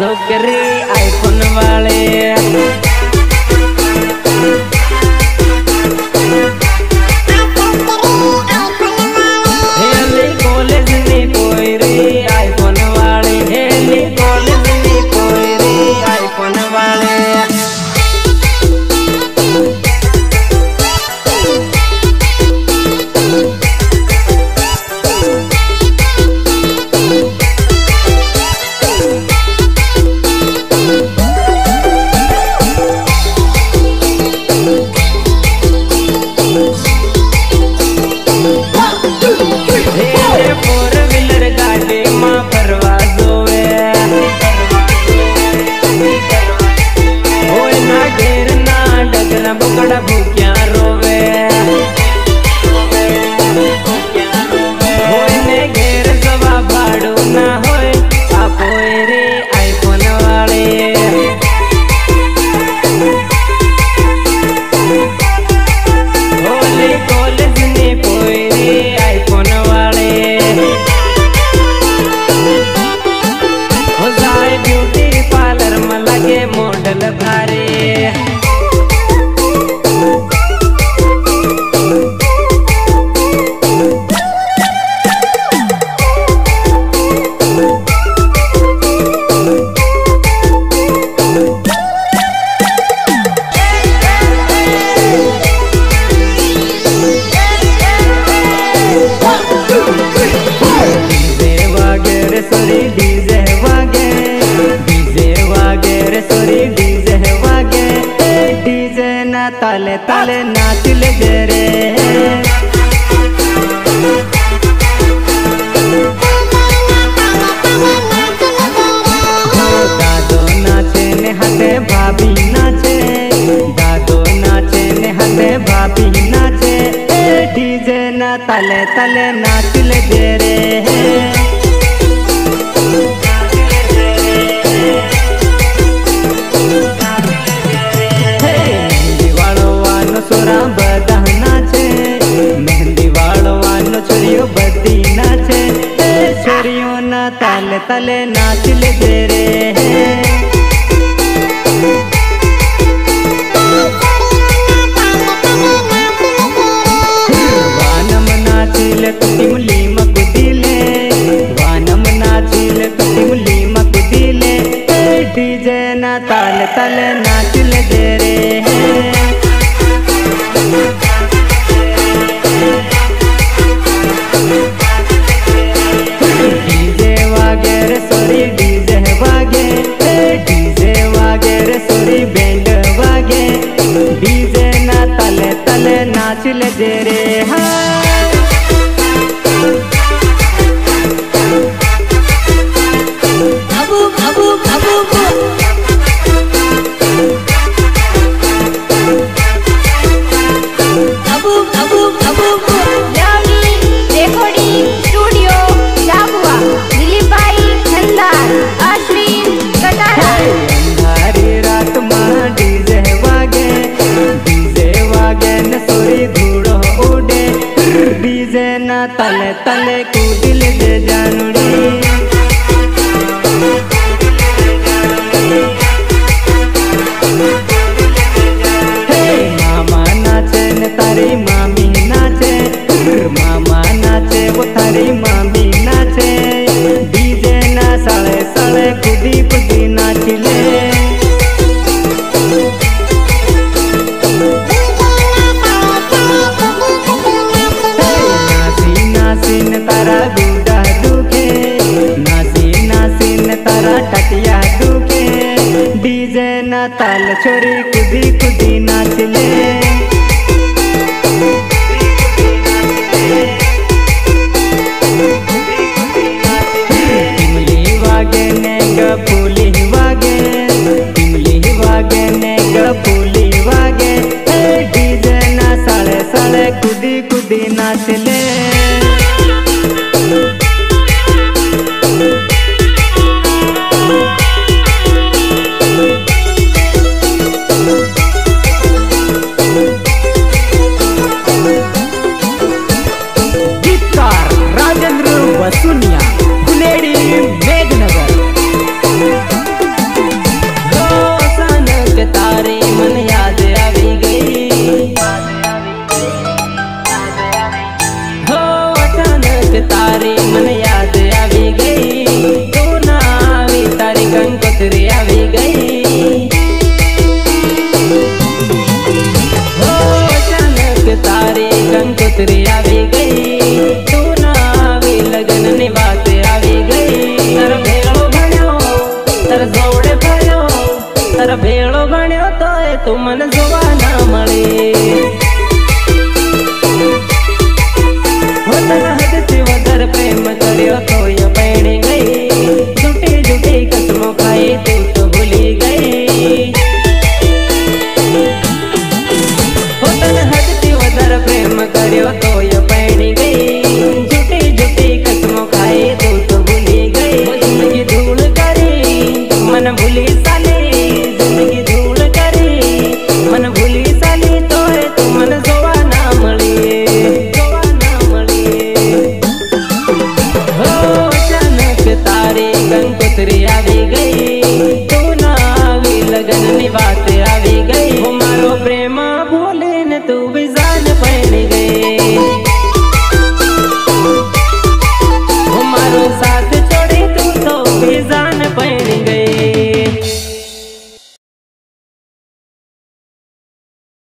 So great. boom, gonna boom, yeah. ताले ताले नाच ले रे। दादो नाचे ने भाभी नाचे। दादो नाचे ने भाभी नाचे। डीजे ना तले तले नाच ले रे। तले नाच ले रे वानम नाचिल कुटिमली मकुदिले वानम नाचिल कुटिमली मकुदिले डीजे ना ताल तले नाच मामी नाचे डीजे ना साले साले कुदी कुदी नाचिले। तारा गुडा दुखे। नासी नासी न तारा टटिया दुखे। डीजे ना ताल छोरी कुदी कुदी नाच ले तिमली तो तेरी आवेगी तू भी जान पहले